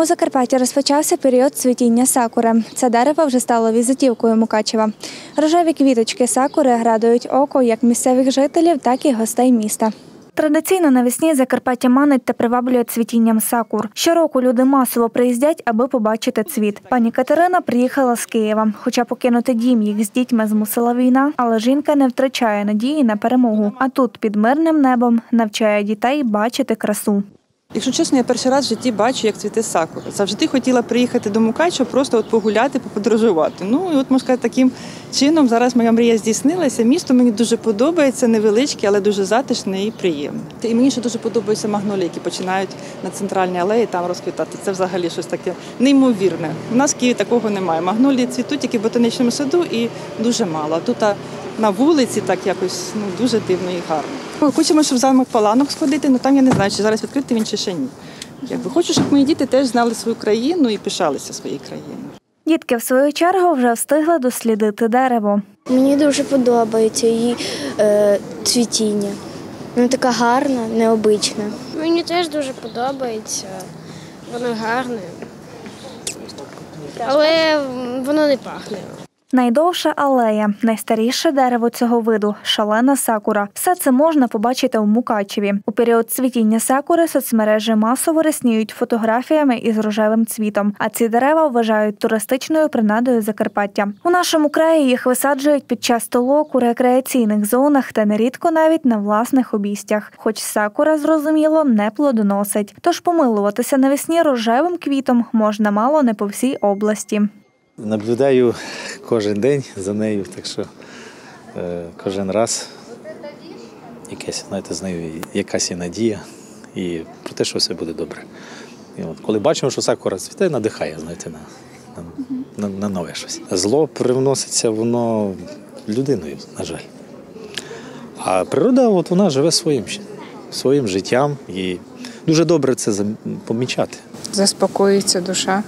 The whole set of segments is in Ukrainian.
У Закарпатті розпочався період цвітіння сакури. Це дерево вже стало візитівкою Мукачева. Рожеві квіточки сакури радують око як місцевих жителів, так і гостей міста. Традиційно навесні Закарпаття манить та приваблює цвітінням сакур. Щороку люди масово приїздять, аби побачити цвіт. Пані Катерина приїхала з Києва. Хоча покинути дім їх з дітьми змусила війна, але жінка не втрачає надії на перемогу. А тут під мирним небом навчає дітей бачити красу. Якщо чесно, я перший раз в житті бачу, як цвіте сакура. Завжди хотіла приїхати до Мукачева, просто от погуляти, поподорожувати. Ну і от можна сказати, таким чином зараз моя мрія здійснилася. Місто мені дуже подобається, невеличке, але дуже затишне і приємне. І мені ще дуже подобаються магнолії, які починають на центральній алеї там розквітати. Це взагалі щось таке неймовірне. У нас в Києві такого немає. Магнолії цвітуть тільки в ботанічному саду і дуже мало. Тут на вулиці так якось ну дуже дивно і гарно. Ми Хочемо, щоб в замок Паланок сходити, але там я не знаю, чи зараз відкритий він чи ще ні. Якби хочу, щоб мої діти теж знали свою країну і пишалися своєю країною. Дітки, в свою чергу, вже встигли дослідити дерево. Мені дуже подобається її е, цвітіння. Вона така гарна, необична. Мені теж дуже подобається. Воно гарне. Але воно не пахне. Найдовша алея, найстаріше дерево цього виду шалена сакура. Все це можна побачити у Мукачеві. У період цвітіння сакури соцмережі масово рясніють фотографіями із рожевим цвітом. А ці дерева вважають туристичною принадою Закарпаття. У нашому краї їх висаджують під час толок у рекреаційних зонах та нерідко навіть на власних обійстях. Хоч сакура, зрозуміло, не плодоносить. Тож помилуватися навесні рожевим квітом можна мало не по всій області. Наблюдаю кожен день за нею, так що е, кожен раз якась, знаєте, з нею якась є надія і про те, що все буде добре. І от, коли бачимо, що сакура цвіте, надихає, знаєте, на, на, на, на нове щось. Зло привноситься воно людиною, на жаль. А природа, от вона живе своїм, своїм життям і дуже добре це помічати. заспокоюється душа.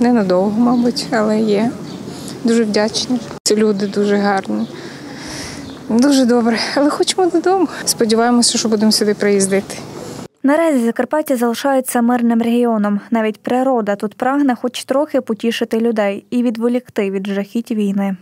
Ненадовго, мабуть, але є. Дуже вдячні. Ці люди дуже гарні. Дуже добре. Але хочемо додому. Сподіваємося, що будемо сюди приїздити. Наразі Закарпаття залишається мирним регіоном. Навіть природа тут прагне хоч трохи потішити людей і відволікти від жахіть війни.